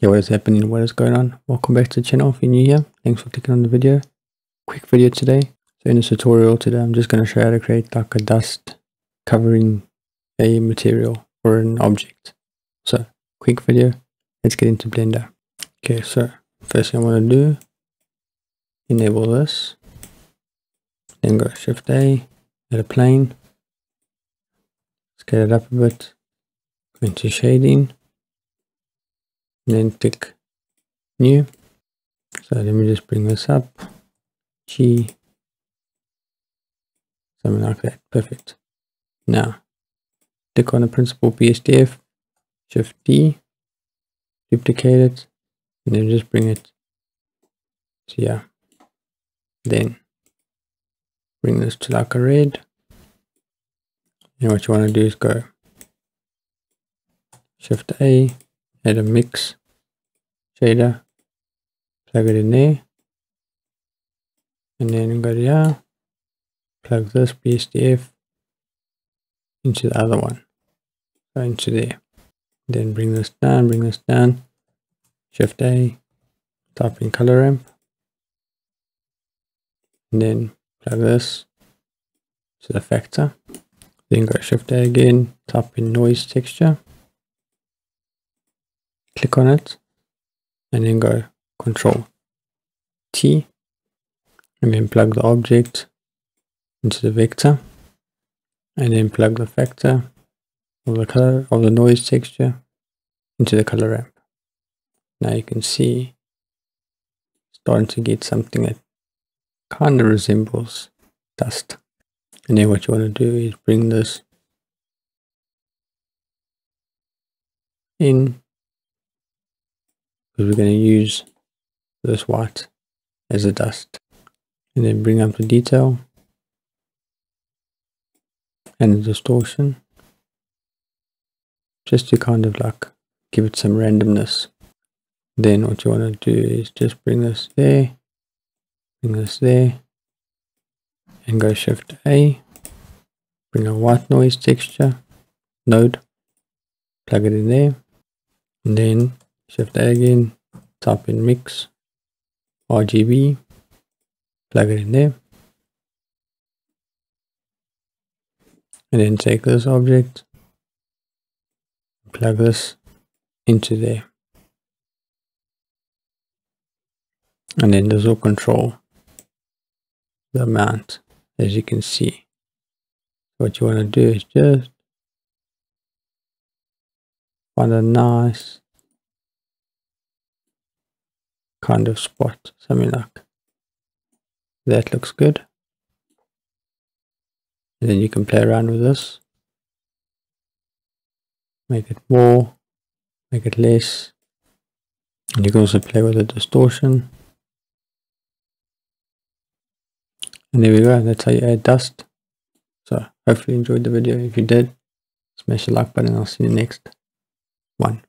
Hey, what is happening? What is going on? Welcome back to the channel if you're new here. Thanks for clicking on the video. Quick video today. So in this tutorial today, I'm just going to show you how to create like a dust covering a material or an object. So quick video. Let's get into Blender. Okay, so first thing I want to do, enable this. Then go Shift A, add a plane. Scale it up a bit. Go into shading then tick new. So let me just bring this up. G. Something like that. Perfect. Now click on the Principled BSDF shift D duplicate it and then just bring it so yeah then bring this to like a red. And what you want to do is go shift A add a mix shader, plug it in there, and then go here, plug this BSDF into the other one, go into there. Then bring this down, bring this down, Shift A, type in color ramp, and then plug this to the factor. Then go Shift A again, type in noise texture, click on it and then go control T and then plug the object into the vector and then plug the factor of the color of the noise texture into the color ramp. Now you can see starting to get something that kind of resembles dust. And then what you want to do is bring this in because we're going to use this white as a dust. And then bring up the detail and the distortion. Just to kind of like give it some randomness. Then what you want to do is just bring this there bring this there and go shift A. Bring a white noise texture node plug it in there and then Shift A again, type in mix, RGB, plug it in there. And then take this object, plug this into there. And then this will control the amount as you can see. What you want to do is just find a nice kind of spot, something like that looks good. And then you can play around with this. Make it more, make it less. And you can also play with the distortion. And there we go, that's how you add dust. So hopefully you enjoyed the video. If you did, smash the like button. I'll see you next one.